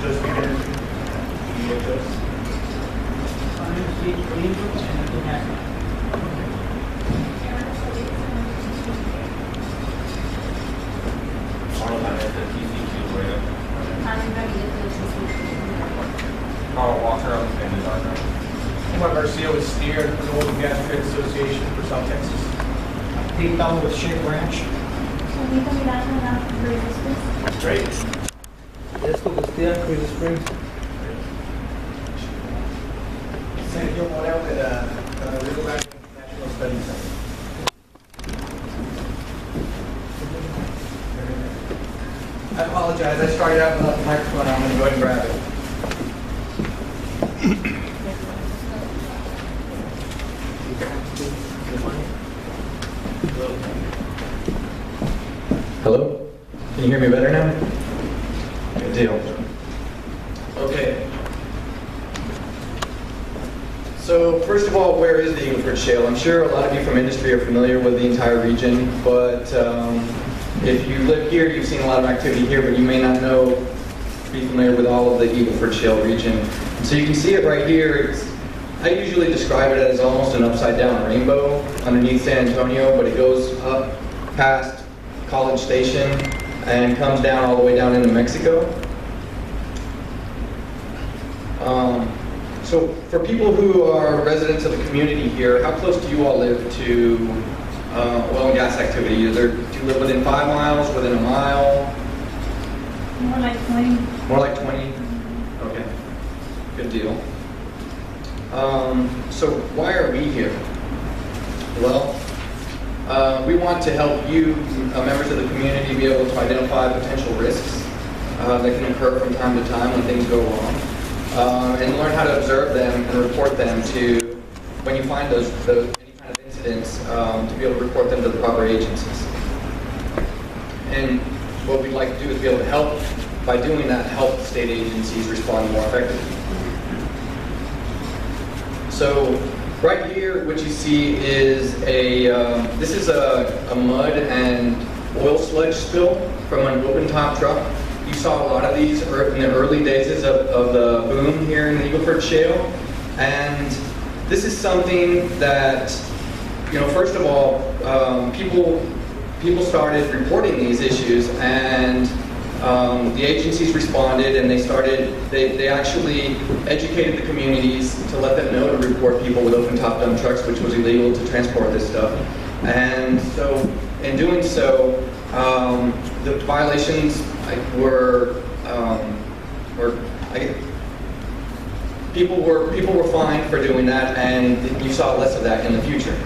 Just Energy, EHS. My name is Lee Greenwood, and I'm the manager. Arnold Vanessa, TCEQ Laredo. Carl Walker, I'm the family partner. Omar Garcia with Steer, for the Oil and Gas Trade Association for South Texas. Pete Bell with Shake Ranch. Sonita Miranda, Mountain View District. Great. Esto Center. I apologize. I started out without the microphone. I'm going to go ahead and grab it. Hello? Can you hear me better now? Good deal. Okay. So first of all, where is the Eagle Ford Shale? I'm sure a lot of you from industry are familiar with the entire region, but um, if you live here, you've seen a lot of activity here, but you may not know, be familiar with all of the Eagle Ford Shale region. So you can see it right here. It's, I usually describe it as almost an upside down rainbow underneath San Antonio, but it goes up past College Station and comes down all the way down into Mexico. Um, so for people who are residents of the community here, how close do you all live to uh, oil and gas activity? Is there, do you live within five miles, within a mile, More like 20. more like 20? Okay, good deal. Um, so why are we here? Well, uh, we want to help you, uh, members of the community, be able to identify potential risks uh, that can occur from time to time when things go wrong, uh, and learn how to observe them and report them to, when you find those, those any kind of incidents, um, to be able to report them to the proper agencies. And what we'd like to do is be able to help, by doing that, help state agencies respond more effectively. So right here, what you see is a, um, this is a, a mud and oil sludge spill from an open top truck. Saw a lot of these in the early days of, of the boom here in the Shale. And this is something that, you know, first of all, um, people, people started reporting these issues and um, the agencies responded and they started, they, they actually educated the communities to let them know to report people with open top dump trucks, which was illegal to transport this stuff. And so, in doing so, um, the violations were, um, were, I, people were, people were fined for doing that and you saw less of that in the future.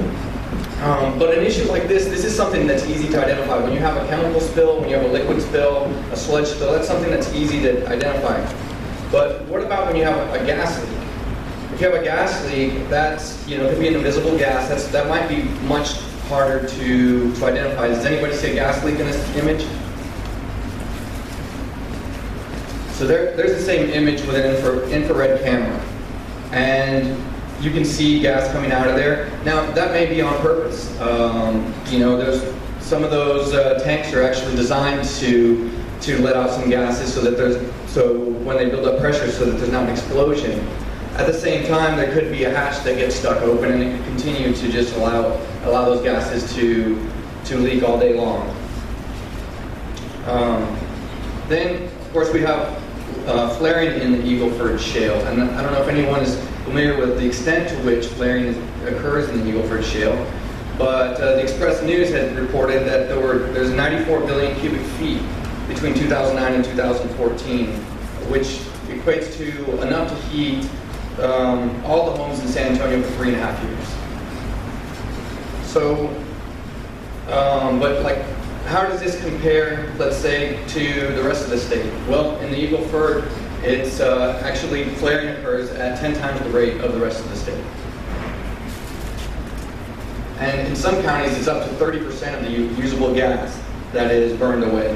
Um, but an issue like this, this is something that's easy to identify. When you have a chemical spill, when you have a liquid spill, a sludge spill, that's something that's easy to identify. But what about when you have a gas leak? If you have a gas leak, that's, you know, could be an invisible gas. That's, that might be much harder to, to identify. Does anybody see a gas leak in this image? So there, there's the same image with an infra, infrared camera. And you can see gas coming out of there. Now, that may be on purpose. Um, you know, there's some of those uh, tanks are actually designed to to let out some gases so that there's so when they build up pressure so that there's not an explosion. At the same time, there could be a hatch that gets stuck open and it could continue to just allow allow those gases to to leak all day long. Um, then, of course, we have uh, flaring in the Eagle Ford Shale, and I don't know if anyone is familiar with the extent to which flaring is, occurs in the Eagle Ford Shale, but uh, the Express News had reported that there were there's 94 billion cubic feet between 2009 and 2014, which equates to enough to heat um, all the homes in San Antonio for three and a half years. so, um, but like, how does this compare, let's say, to the rest of the state? Well, in the Eagle Ford, it's uh, actually flaring occurs at 10 times the rate of the rest of the state. And in some counties, it's up to 30% of the usable gas that is burned away.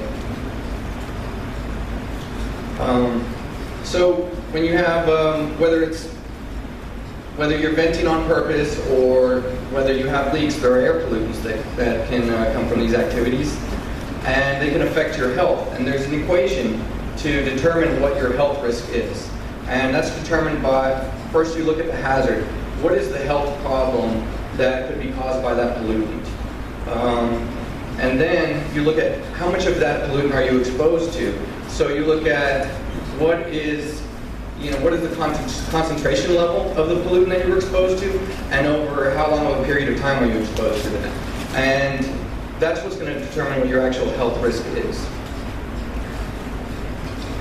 Um, so when you have, um, whether it's, whether you're venting on purpose or whether you have leaks, there are air pollutants that, that can uh, come from these activities and they can affect your health. And there's an equation to determine what your health risk is. And that's determined by, first you look at the hazard. What is the health problem that could be caused by that pollutant? Um, and then you look at how much of that pollutant are you exposed to. So you look at what is, you know, what is the con- concentration level of the pollutant that you were exposed to, and over how long of a period of time are you exposed to that. And that's what's going to determine what your actual health risk is.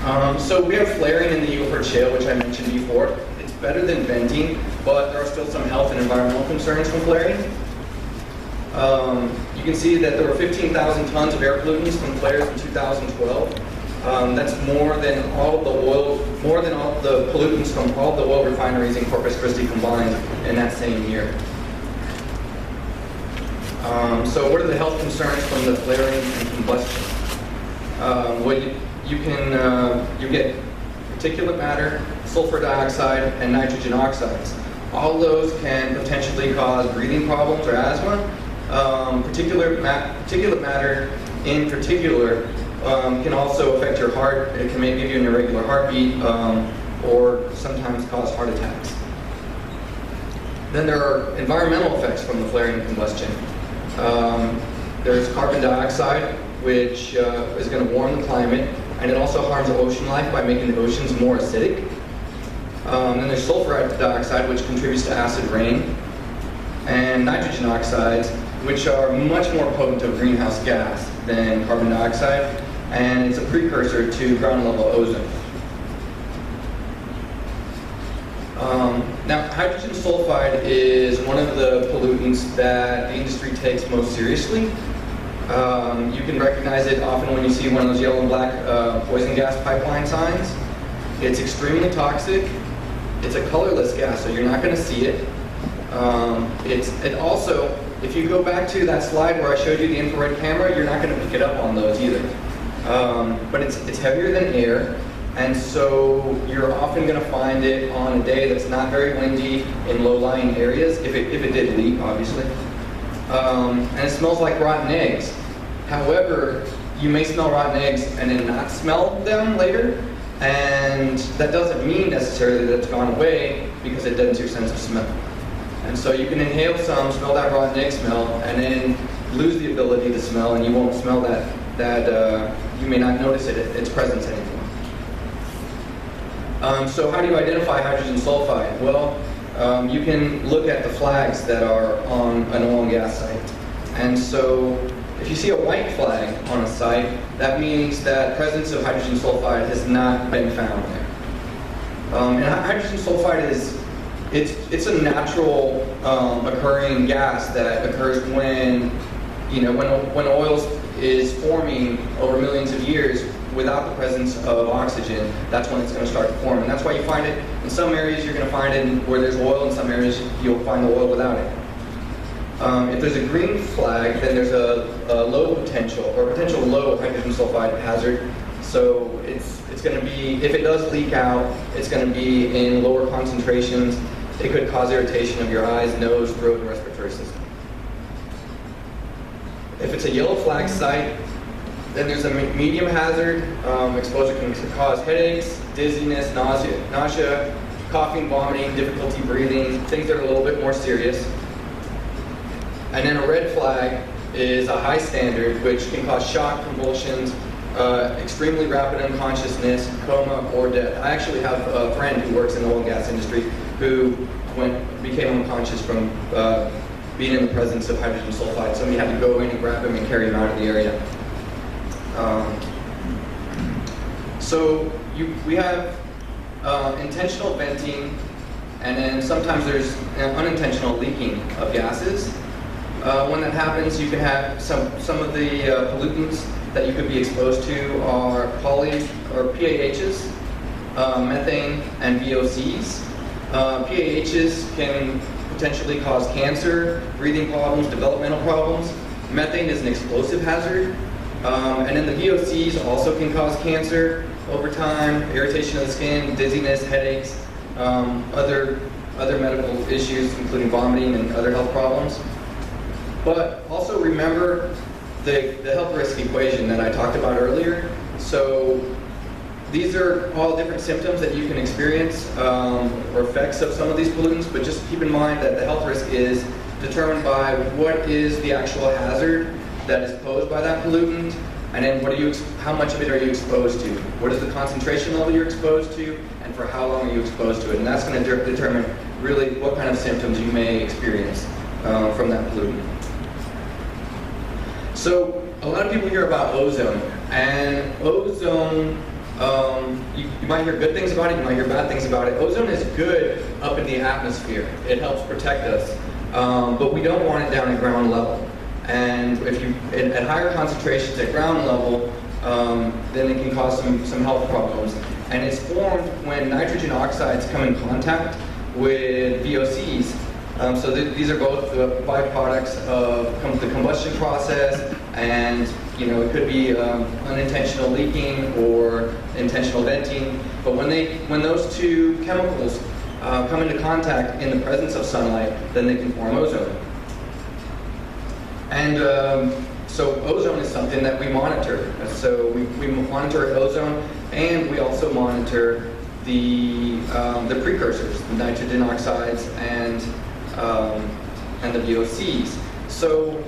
Um, so we have flaring in the Eagle Ford Shale, which I mentioned before. It's better than venting, but there are still some health and environmental concerns from flaring. Um, you can see that there were 15,000 tons of air pollutants from flares in 2012. Um, that's more than all the oil, more than all the pollutants from all the oil refineries in Corpus Christi combined in that same year. Um, so what are the health concerns from the flaring and combustion? Um, well, you, you can uh, you get particulate matter, sulfur dioxide, and nitrogen oxides. All those can potentially cause breathing problems or asthma. Um, particular ma- particulate matter, in particular, um, can also affect your heart. It can give you an irregular heartbeat, um, or sometimes cause heart attacks. Then there are environmental effects from the flaring and combustion. Um, there's carbon dioxide, which uh, is going to warm the climate, and it also harms ocean life by making the oceans more acidic. Um, then there's sulfur dioxide, which contributes to acid rain, and nitrogen oxides, which are much more potent of greenhouse gas than carbon dioxide, and it's a precursor to ground level ozone. Um, now, hydrogen sulfide is one of the pollutants that the industry takes most seriously. Um, you can recognize it often when you see one of those yellow and black uh, poison gas pipeline signs. It's extremely toxic. It's a colorless gas, so you're not going to see it. Um, it's it also, if you go back to that slide where I showed you the infrared camera, you're not going to pick it up on those either. Um, but it's it's heavier than air, and so you're often going to find it on a day that's not very windy in low-lying areas, if it if it did leak, obviously. Um, and it smells like rotten eggs. However, you may smell rotten eggs and then not smell them later, and that doesn't mean necessarily that it's gone away because it deadens your sense of smell. And so you can inhale some, smell that rotten egg smell, and then lose the ability to smell, and you won't smell that, that uh, you may not notice it, its presence anymore. Um, so how do you identify hydrogen sulfide? Well, um, you can look at the flags that are on an oil and gas site. And so if you see a white flag on a site, that means that presence of hydrogen sulfide has not been found there. Um, and hydrogen sulfide is it's it's a natural um, occurring gas that occurs when you know when when oil is forming over millions of years without the presence of oxygen. That's when it's going to start to form, and that's why you find it in some areas. You're going to find it where there's oil. In some areas, you'll find the oil without it. Um, if there's a green flag, then there's a, a low potential or potential low hydrogen sulfide hazard. So it's it's going to be if it does leak out, it's going to be in lower concentrations. It could cause irritation of your eyes, nose, throat, and respiratory system. If it's a yellow flag site, then there's a medium hazard. Um, exposure can cause headaches, dizziness, nausea, nausea, coughing, vomiting, difficulty breathing, things that are a little bit more serious. And then a red flag is a high standard, which can cause shock, convulsions, uh, extremely rapid unconsciousness, coma, or death. I actually have a friend who works in the oil and gas industry who went became unconscious from uh, being in the presence of hydrogen sulfide. so Somebody had to go in and grab him and carry him out of the area. Um, so you, we have uh, intentional venting, and then sometimes there's uh, unintentional leaking of gases. Uh, when that happens, you can have some, some of the uh, pollutants that you could be exposed to are poly, or PAHs, uh, methane, and VOCs. Uh, PAHs can potentially cause cancer, breathing problems, developmental problems. Methane is an explosive hazard. Um, and then the VOCs also can cause cancer over time, irritation of the skin, dizziness, headaches, um, other, other medical issues, including vomiting and other health problems. But also remember the, the health risk equation that I talked about earlier. So these are all different symptoms that you can experience um, or effects of some of these pollutants, but just keep in mind that the health risk is determined by what is the actual hazard that is posed by that pollutant, and then what are you, how much of it are you exposed to? What is the concentration level you're exposed to, and for how long are you exposed to it? And that's going to de- determine really what kind of symptoms you may experience uh, from that pollutant. So a lot of people hear about ozone, and ozone, um, you, you might hear good things about it, you might hear bad things about it. Ozone is good up in the atmosphere. It helps protect us, um, but we don't want it down at ground level. And if you at, at higher concentrations at ground level, um, then it can cause some, some health problems. And it's formed when nitrogen oxides come in contact with VOCs. Um, so th- these are both the byproducts of com- the combustion process, and you know it could be um, unintentional leaking or intentional venting. But when they when those two chemicals uh, come into contact in the presence of sunlight, then they can form ozone. And um, so ozone is something that we monitor. So we, we monitor ozone, and we also monitor the um, the precursors, the nitrogen oxides and um, and the VOCs. So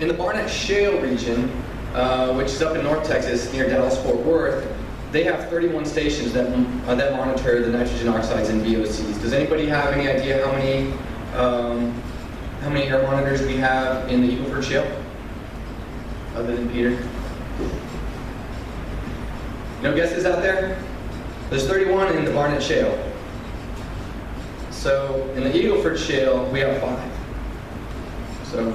in the Barnett Shale region, uh, which is up in North Texas near Dallas Fort Worth, they have 31 stations that uh, that monitor the nitrogen oxides and VOCs. Does anybody have any idea how many um, how many air monitors we have in the Eagle Ford Shale? Other than Peter? No guesses out there? There's 31 in the Barnett Shale. So in the Eagle Ford Shale, we have five. So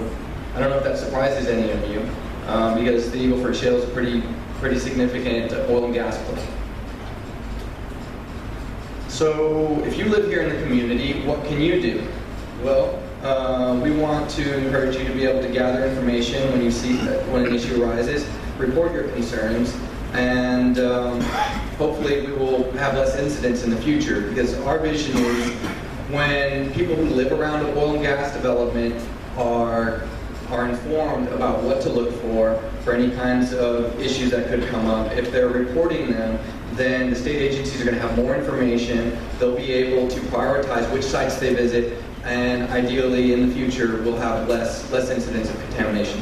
I don't know if that surprises any of you, um, because the Eagle Ford Shale is a pretty, pretty significant oil and gas play. So if you live here in the community, what can you do? Well, uh, we want to encourage you to be able to gather information when you see when an issue arises, report your concerns, and um, hopefully we will have less incidents in the future because our vision is when people who live around oil and gas development are are informed about what to look for for any kinds of issues that could come up. If they're reporting them, then the state agencies are going to have more information. They'll be able to prioritize which sites they visit, and ideally in the future we'll have less less incidents of contamination.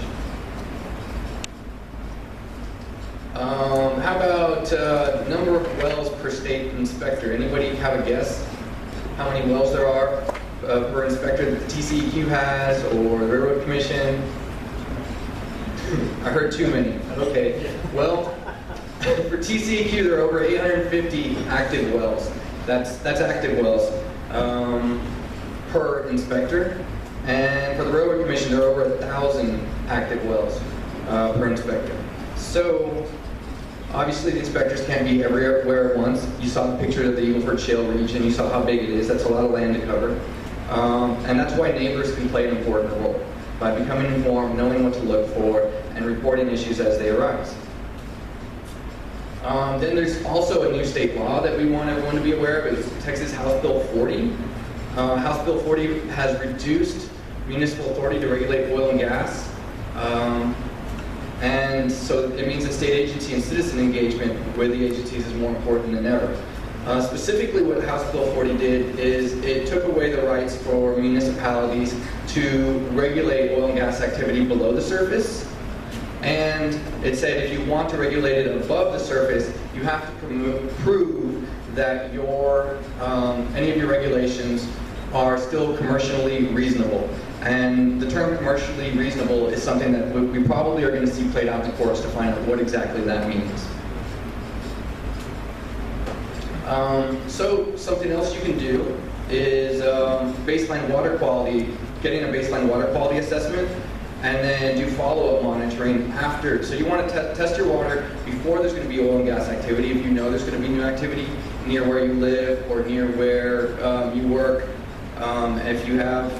Um, how about uh, number of wells per state inspector? Anybody have a guess how many wells there are uh, per inspector that the TCEQ has or the Railroad Commission? I heard too many. Okay. Well, for TCEQ, there are over 850 active wells. That's that's active wells um, per inspector. And for the Railroad Commission, there are over a thousand active wells uh, per inspector. So Obviously, the inspectors can't be everywhere at once. You saw the picture of the Eagle Ford Shale region. You saw how big it is. That's a lot of land to cover. Um, and that's why neighbors can play an important role by becoming informed, knowing what to look for, and reporting issues as they arise. Um, then there's also a new state law that we want everyone to be aware of. It's Texas House Bill 40. Uh, House Bill 40 has reduced municipal authority to regulate oil and gas. Um, and so it means that state agency and citizen engagement with the agencies is more important than ever. Uh, specifically, what House Bill 40 did is it took away the rights for municipalities to regulate oil and gas activity below the surface. And it said if you want to regulate it above the surface, you have to prove that your um, any of your regulations are still commercially reasonable. And the term commercially reasonable is something that we we probably are going to see played out in courts to find out what exactly that means. Um, so something else you can do is um, baseline water quality getting a baseline water quality assessment, and then do follow-up monitoring after. So you want to test your water before there's going to be oil and gas activity. If you know there's going to be new activity near where you live or near where um, you work, um, if you have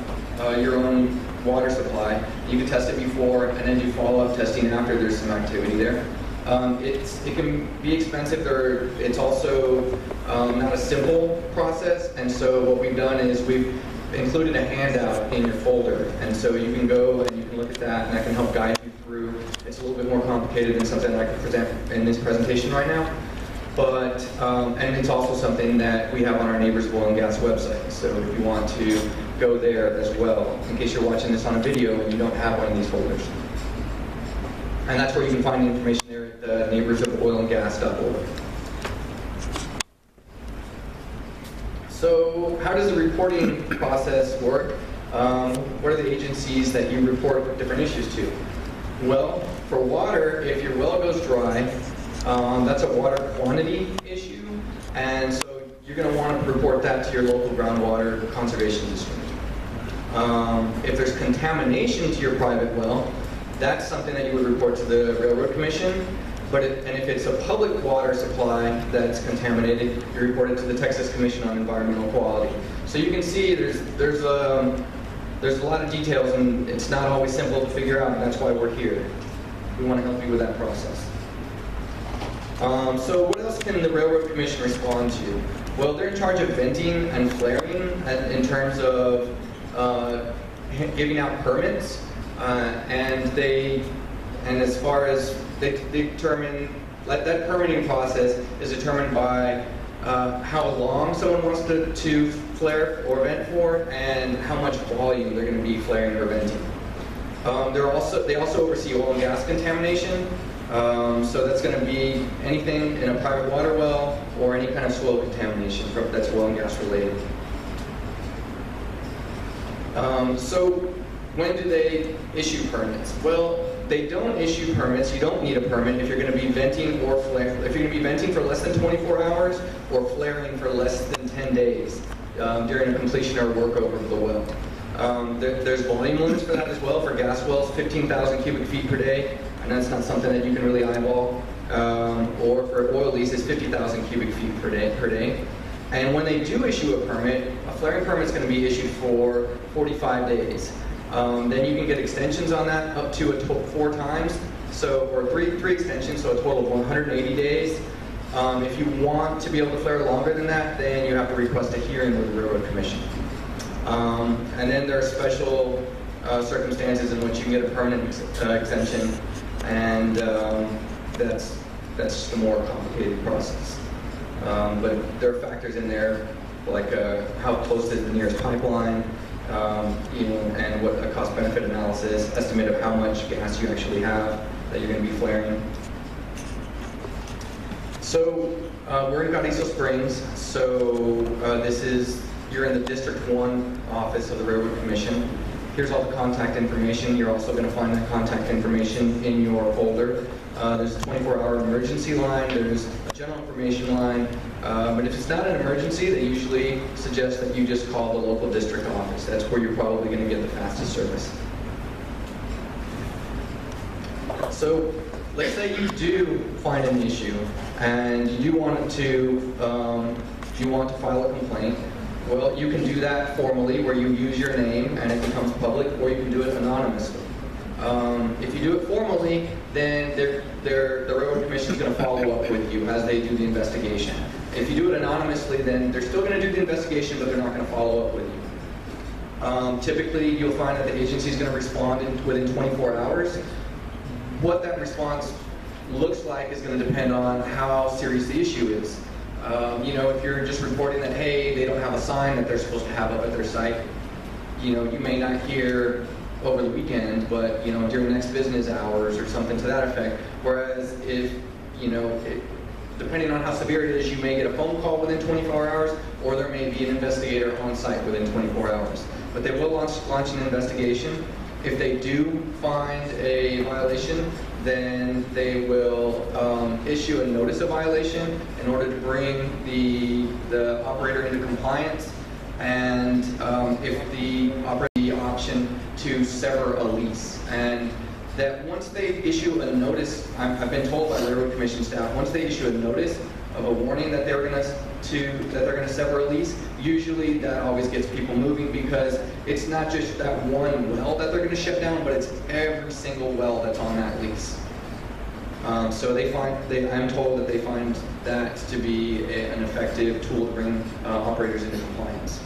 uh, your own water supply, you can test it before and then do follow-up testing after there's some activity there. Um, it's, it can be expensive. There, it's also um, not a simple process, and so what we've done is we've included a handout in your folder, and so you can go and you can look at that, and that can help guide you through. It's a little bit more complicated than something I can present in this presentation right now, but um, and it's also something that we have on our neighbors oil and gas website. So if you want to go there as well, in case you're watching this on a video and you don't have one of these folders. And that's where you can find the information the neighborsofoilandgas.org. So how does the reporting process work? Um, what are the agencies that you report different issues to? Well, for water, if your well goes dry, um, that's a water quantity issue, and so you're going to want to report that to your local groundwater conservation district. Um, if there's contamination to your private well, that's something that you would report to the Railroad Commission. But and if it's a public water supply that's contaminated, you report it to the Texas Commission on Environmental Quality. So you can see there's there's um, there's a lot of details and it's not always simple to figure out, and that's why we're here. We want to help you with that process. Um, so what else can the Railroad Commission respond to? Well, they're in charge of venting and flaring in terms of uh, giving out permits, uh, and they, and as far as they they determine, like that permitting process is determined by uh, how long someone wants to, to flare or vent for, and how much volume they're going to be flaring or venting. Um, they're also, they also oversee oil and gas contamination. Um, so that's going to be anything in a private water well or any kind of soil contamination from, that's oil and gas related. Um, so when do they issue permits? Well, they don't issue permits. You don't need a permit if you're going to be venting or flare. If you're going to be venting for less than 24 hours or flaring for less than 10 days um, during a completion or workover of the well. Um, there, there's volume limits for that as well. For gas wells, 15,000 cubic feet per day, and that's not something that you can really eyeball. Um, or for oil lease, it's 50,000 cubic feet per day. Per day. And when they do issue a permit, a flaring permit is going to be issued for 45 days. Um, then you can get extensions on that up to a to- four times, so or three three extensions, so a total of 180 days. Um, if you want to be able to flare longer than that, then you have to request a hearing with the Railroad Commission. Um, and then there are special uh, circumstances in which you can get a permanent ex- uh, and um, that's that's just a more complicated process. Um, but there are factors in there like uh, how close is the nearest pipeline, um, know, and what a cost-benefit analysis, estimate of how much gas you actually have that you're going to be flaring. So uh, we're in Carrizo Springs. So uh, this is you're in the District One office of the Railroad Commission. Here's all the contact information. You're also going to find that contact information in your folder. Uh, there's a 24-hour emergency line. There's a general information line. Uh, but if it's not an emergency, they usually suggest that you just call the local district office. That's where you're probably going to get the fastest service. So let's say you do find an issue and you do want to, um, you want to file a complaint. Well, you can do that formally where you use your name and it becomes public, or you can do it anonymously. Um, if you do it formally, then they're, they're, the Railroad Commission is going to follow up with you as they do the investigation. If you do it anonymously, then they're still going to do the investigation, but they're not going to follow up with you. Um, typically, you'll find that the agency is going to respond in, within 24 hours. What that response looks like is going to depend on how serious the issue is. Um, you know, if you're just reporting that, hey, they don't have a sign that they're supposed to have up at their site, you know, you may not hear over the weekend, but, you know, during next business hours or something to that effect. Whereas if, you know, it, depending on how severe it is, you may get a phone call within 24 hours, or there may be an investigator on site within 24 hours. But they will launch, launch an investigation. If they do find a violation, then they will um, issue a notice of violation in order to bring the, the operator into compliance. And um, if the operator the option to sever a once they issue a notice, I've I've been told by Railroad Commission staff, once they issue a notice of a warning that they're gonna, to, that they're gonna sever a lease, usually that always gets people moving because it's not just that one well that they're gonna shut down, but it's every single well that's on that lease. Um, so they find, they, I'm told that they find that to be a- an effective tool to bring uh, operators into compliance.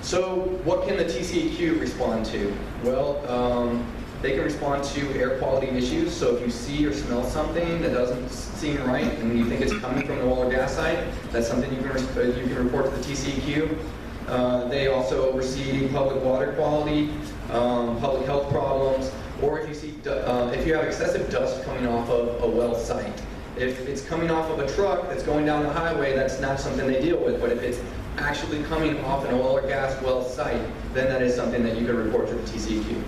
So what can the TCEQ respond to? Well, um, they can respond to air quality issues. So if you see or smell something that doesn't seem right and you think it's coming from the oil or gas site, that's something you can, uh, you can report to the TCEQ. Uh, They also oversee public water quality, um, public health problems, or if you see, uh, if you have excessive dust coming off of a well site. If it's coming off of a truck that's going down the highway, that's not something they deal with. But if it's actually coming off an oil or gas well site, then that is something that you can report to the TCEQ.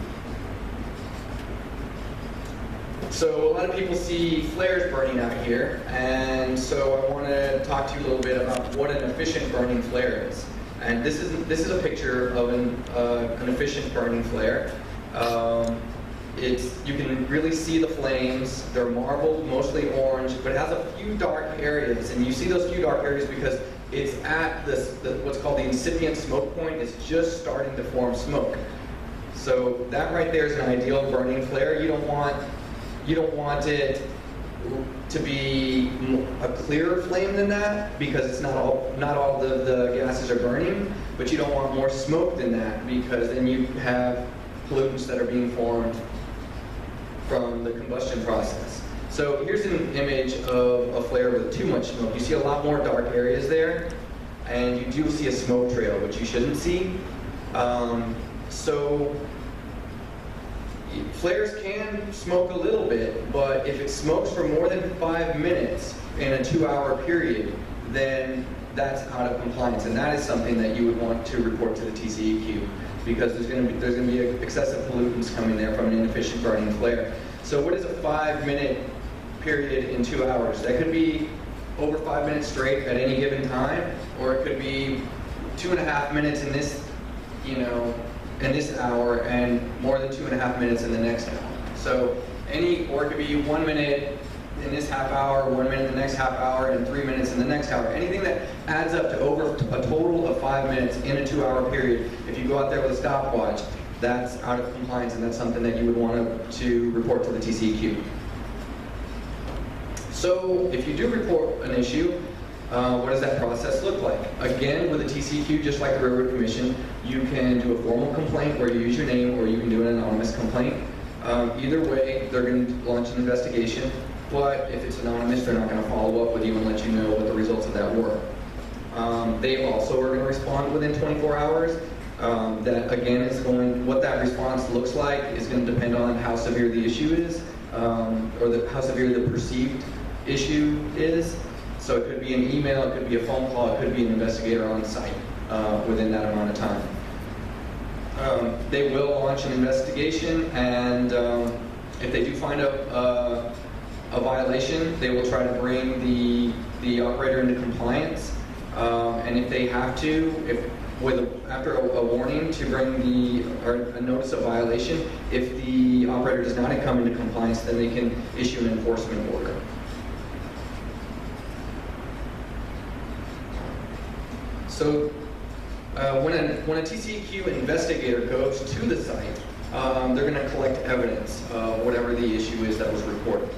So a lot of people see flares burning out here, and so I want to talk to you a little bit about what an efficient burning flare is. And this is this is a picture of an uh, an efficient burning flare. Um, it's you can really see the flames. They're marbled, mostly orange, but it has a few dark areas, and you see those few dark areas because it's at this the, what's called the incipient smoke point. It's just starting to form smoke. So that right there is an ideal burning flare. You don't want you don't want it to be a clearer flame than that because it's not all not all the, the gases are burning, but you don't want more smoke than that because then you have pollutants that are being formed from the combustion process. So here's an image of a flare with too much smoke. You see a lot more dark areas there, and you do see a smoke trail, which you shouldn't see. Um, so Flares can smoke a little bit, but if it smokes for more than five minutes in a two-hour period, then that's out of compliance, and that is something that you would want to report to the TCEQ because there's going to be there's going to be excessive pollutants coming there from an inefficient burning flare. So, what is a five-minute period in two hours? That could be over five minutes straight at any given time, or it could be two and a half minutes in this, you know, in this hour and more than two and a half minutes in the next hour. So any, or it could be one minute in this half hour, one minute in the next half hour, and three minutes in the next hour. Anything that adds up to over a total of five minutes in a two-hour period, if you go out there with a stopwatch, that's out of compliance, and that's something that you would want to, report to the TCEQ. So if you do report an issue, uh, what does that process look like? Again, with the TCEQ, just like the Railroad Commission, you can do a formal complaint where you use your name, or you can do an anonymous complaint. Um, either way, they're going to launch an investigation, but if it's anonymous, they're not going to follow up with you and let you know what the results of that were. Um, they also are going to respond within 24 hours. Um, that again is going, what that response looks like is going to depend on how severe the issue is, um, or the, how severe the perceived issue is. So it could be an email, it could be a phone call, it could be an investigator on site uh, within that amount of time. Um, they will launch an investigation, and um, if they do find a, a, a violation, they will try to bring the the operator into compliance. Um, and if they have to, if with a, after a, a warning to bring the or a notice of violation, if the operator does not come into compliance, then they can issue an enforcement order. So uh, when, a, when a TCEQ investigator goes to the site, um, they're going to collect evidence of whatever the issue is that was reported.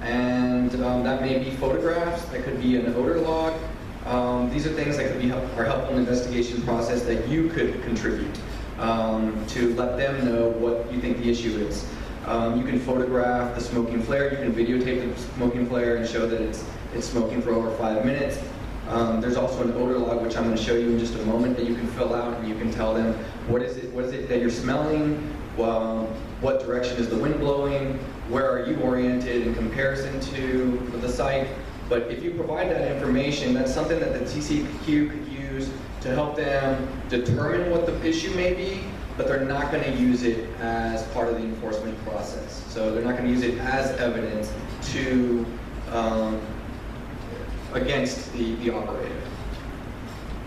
And um, that may be photographs, that could be an odor log. Um, these are things that could be help, are helpful in the investigation process that you could contribute um, to let them know what you think the issue is. Um, you can photograph the smoking flare, you can videotape the smoking flare and show that it's, it's smoking for over five minutes. Um, there's also an odor log, which I'm going to show you in just a moment, that you can fill out and you can tell them what is it, what is it that you're smelling, um, what direction is the wind blowing, where are you oriented in comparison to the site. But if you provide that information, that's something that the TCEQ could use to help them determine what the issue may be, but they're not going to use it as part of the enforcement process. So they're not going to use it as evidence to um, against the, the operator.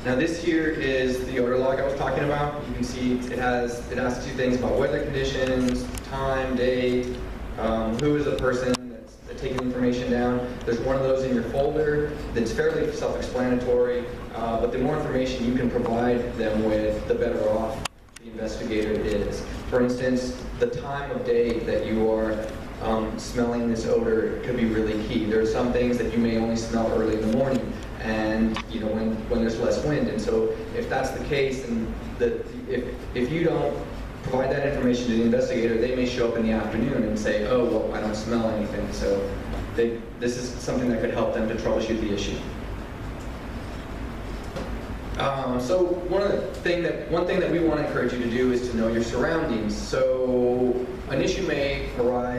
Now this here is the odor log I was talking about. You can see it has, it asks you things about weather conditions, time, date, um, who is the person that's taking information down. There's one of those in your folder that's fairly self-explanatory, uh, but the more information you can provide them with, the better off the investigator is. For instance, the time of day that you are um, smelling this odor could be really key. There are some things that you may only smell early in the morning, and you know when, when there's less wind. And so, if that's the case, and if if you don't provide that information to the investigator, they may show up in the afternoon and say, "Oh, well, I don't smell anything." So, they, this is something that could help them to troubleshoot the issue. Um, so one of the thing that one thing that we want to encourage you to do is to know your surroundings. So an issue may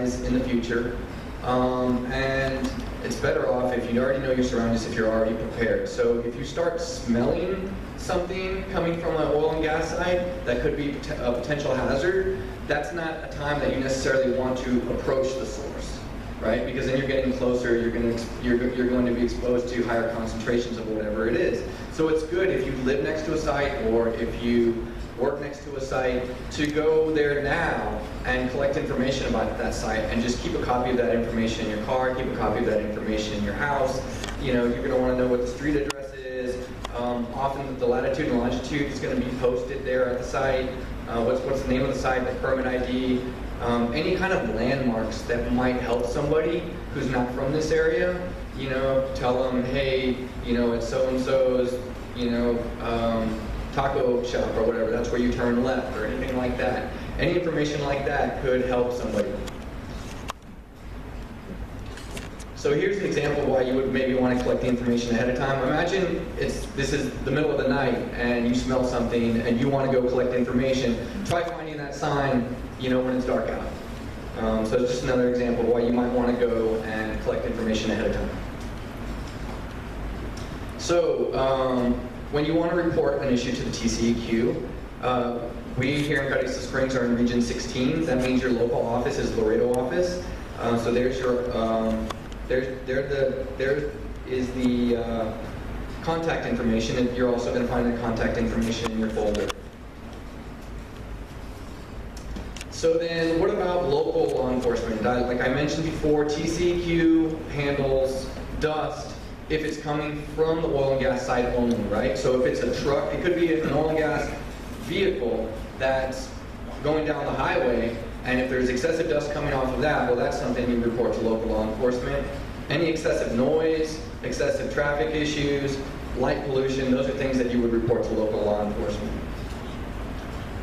arise in the future, um, and it's better off if you already know your surroundings if you're already prepared. So if you start smelling something coming from an oil and gas site that could be a potential hazard, that's not a time that you necessarily want to approach the source right? Because then you're getting closer, you're going to you're, you're going to be exposed to higher concentrations of whatever it is. So it's good if you live next to a site or if you work next to a site to go there now and collect information about that site and just keep a copy of that information in your car, keep a copy of that information in your house. You know, you're going to want to know what the street address is. Um, often the latitude and longitude is going to be posted there at the site. Uh, what's, what's the name of the site, the permit ID, um, any kind of landmarks that might help somebody who's not from this area. You know, tell them, hey, you know, it's so and so's, you know, um, taco shop or whatever. That's where you turn left or anything like that. Any information like that could help somebody. So here's an example why you would maybe want to collect the information ahead of time. Imagine it's this is the middle of the night and you smell something and you want to go collect information. Try finding that sign, you know, when it's dark out. Um, so it's just another example why you might want to go and collect information ahead of time. So um, when you want to report an issue to the TCEQ, uh, we here in Carrizo Springs are in Region 16. That means your local office is Laredo office. Uh, so there's your um, there the there is the uh, contact information, and you're also going to find the contact information in your folder. So then, what about local law enforcement? Like I mentioned before, TCEQ handles dust if it's coming from the oil and gas site only, right? So if it's a truck, it could be an oil and gas vehicle that's going down the highway, and if there's excessive dust coming off of that, well, that's something you report to local law enforcement. Any excessive noise, excessive traffic issues, light pollution, those are things that you would report to local law enforcement.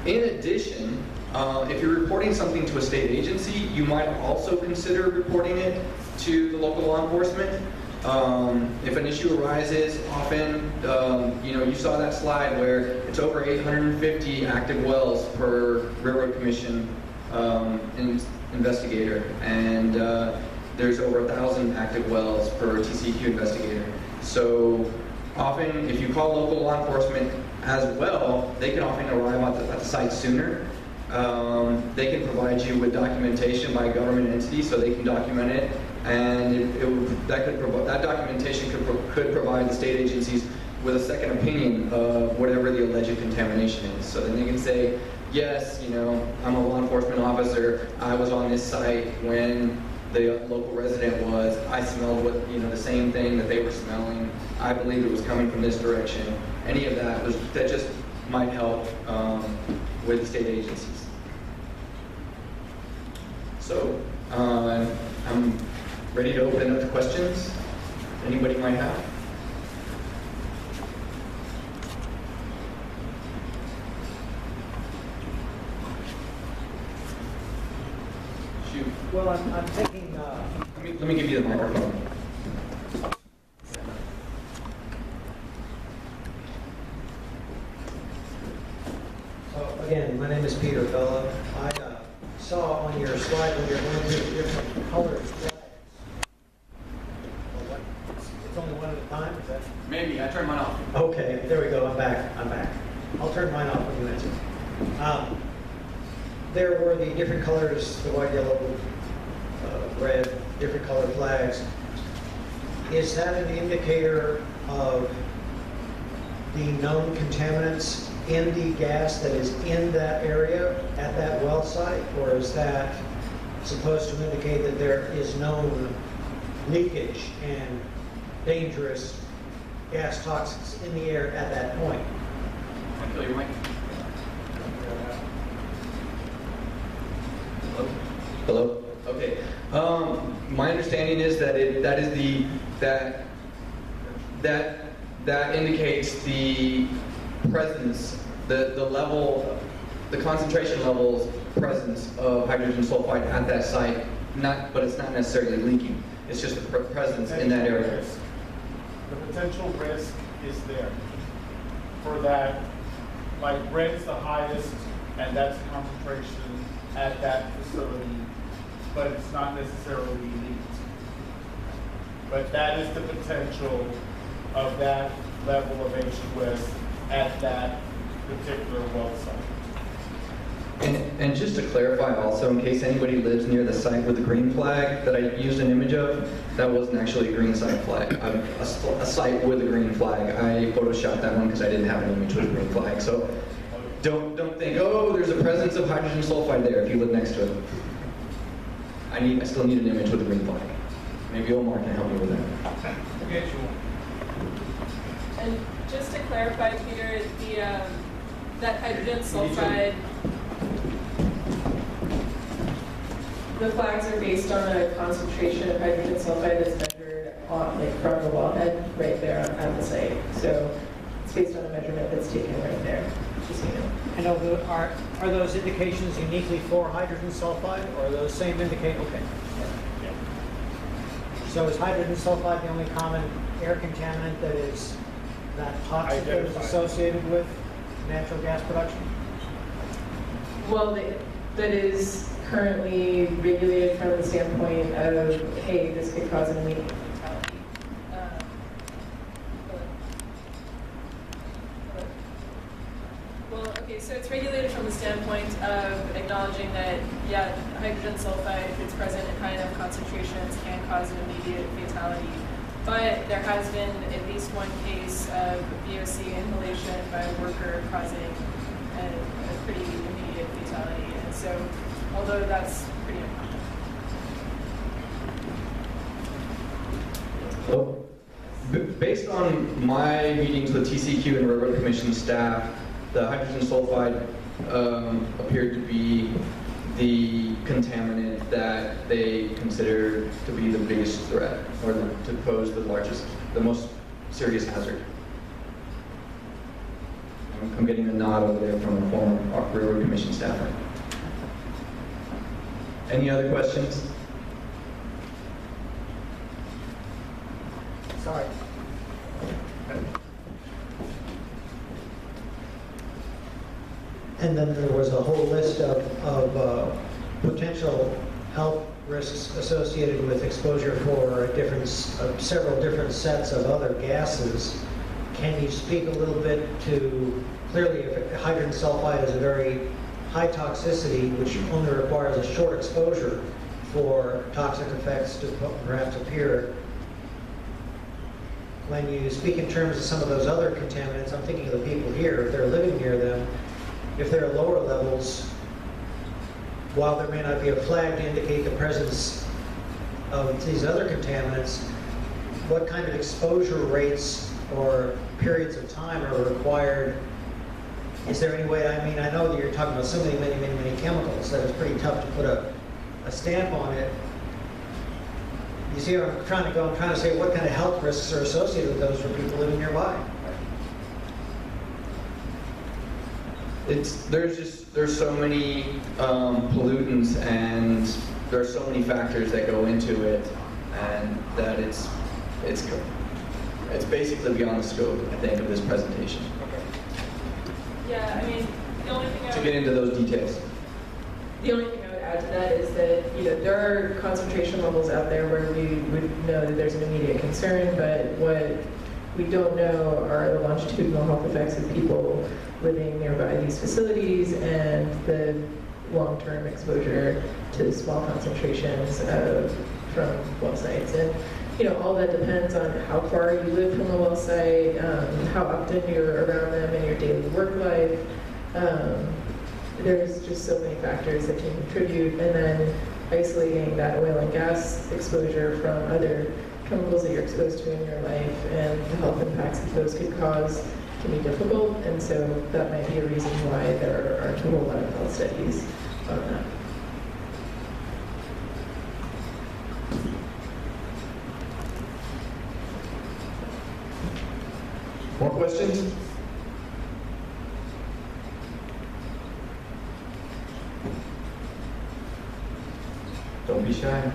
In addition, uh, if you're reporting something to a state agency, you might also consider reporting it to the local law enforcement. Um, if an issue arises, often, um, you know, you saw that slide where it's over 850 active wells per Railroad Commission um, in- investigator, and uh, there's over a thousand active wells per TCEQ investigator. So often, if you call local law enforcement as well, they can often arrive at the, at the site sooner. Um, they can provide you with documentation by government entity, so they can document it, and it, it that could that documentation could pro- could provide the state agencies with a second opinion of whatever the alleged contamination is. So then they can say, yes, you know, I'm a law enforcement officer. I was on this site when the local resident was. I smelled what you know the same thing that they were smelling. I believe it was coming from this direction. Any of that was that just might help um, with the state agencies. So uh, I'm ready to open up to questions. Anybody might have. Shoot. Well, I'm, I'm thinking, uh, Let me, let me give you the microphone. so again, my name is Peter Bella. I uh, saw on your slide when you're going through the different colored flags. Well, what- It's it's only one at a time, is that? Maybe, I turned mine off. Okay, there we go, I'm back, I'm back. I'll turn mine off when you answer. Um, There were the different colors, the white, yellow, uh, red, different colored flags. Is that an indicator of the known contaminants in the gas that is in that area at that well site? Or is that supposed to indicate that there is known leakage and dangerous gas toxins in the air at that point? I Kill your mic. Hello? Okay. Um, my understanding is that it, that is the, that, that, that indicates the presence, the, the level, the concentration levels, presence of hydrogen sulfide at that site, not, but it's not necessarily leaking. It's just the pre- presence in that area. Risk. The potential risk is there for that, like red is the highest, and that's the concentration at that facility, but it's not necessarily leaked. But that is the potential of that level of H2S at that particular well site. And, and just to clarify also, in case anybody lives near the site with the green flag that I used an image of, that wasn't actually a green site flag, A site with a green flag. I photoshopped that one because I didn't have an image with a green flag. So don't, don't think, oh, there's a presence of hydrogen sulfide there if you live next to it. I need, I still need an image with a green flag. Maybe Omar can help me with that. Okay. sure. And just to clarify, Peter, the, um, that hydrogen sulfide, the flags are based on a concentration of hydrogen sulfide that's measured on, like, from the wellhead right there at the site. So it's based on a measurement that's taken right there, just so you know. And are, tho- are, are those indications uniquely for hydrogen sulfide, or are those same indicate, okay. So is hydrogen sulfide the only common air contaminant that is, that toxic that is associated with natural gas production? Well, that that is currently regulated from the standpoint of, hey, this could cause an immediate fatality. Um, but- Well, okay, so it's regulated from the standpoint of acknowledging that, yeah, hydrogen sulfide, if it's present in high enough concentrations, can cause an immediate fatality. But there has been at least one case of VOC inhalation by a worker causing a, a pretty immediate fatality. And so, although that's pretty uncommon. Based on my meetings with TCEQ and Railroad Commission staff, the hydrogen sulfide um, appeared to be the contaminant that they consider to be the biggest threat, or to pose the largest, the most serious hazard. I'm getting a nod over there from a former Railroad Commission staffer. Any other questions? Sorry. And then there was a whole list of, of uh, potential health risks associated with exposure for different, uh, several different sets of other gases. Can you speak a little bit to, clearly, if hydrogen sulfide is a very high toxicity, which only requires a short exposure for toxic effects to perhaps appear, when you speak in terms of some of those other contaminants, I'm thinking of the people here, if they're living near them, if there are lower levels, while there may not be a flag to indicate the presence of these other contaminants, what kind of exposure rates or periods of time are required? Is there any way, I mean, I know that you're talking about so many, many, many, many chemicals that it's pretty tough to put a, a stamp on it. You see I'm trying to go? I'm trying to say what kind of health risks are associated with those for people living nearby? It's, there's just, there's so many um, pollutants and there's so many factors that go into it and that it's, it's, it's basically beyond the scope, I think, of this presentation, Yeah, I mean, the only thing I to get into those details. The only thing I would add to that is that, you know, there are concentration levels out there where we would know that there's an immediate concern, but what we don't know are the longitudinal health effects of people living nearby these facilities and the long-term exposure to small concentrations of, from well sites. And you know, all that depends on how far you live from a well site, um, how often you're around them in your daily work life. Um, there's just so many factors that can contribute, and then isolating that oil and gas exposure from other chemicals that you're exposed to in your life and the health impacts that those could cause can be difficult, and so that might be a reason why there aren't a whole lot of health studies on that. More questions? Don't be shy.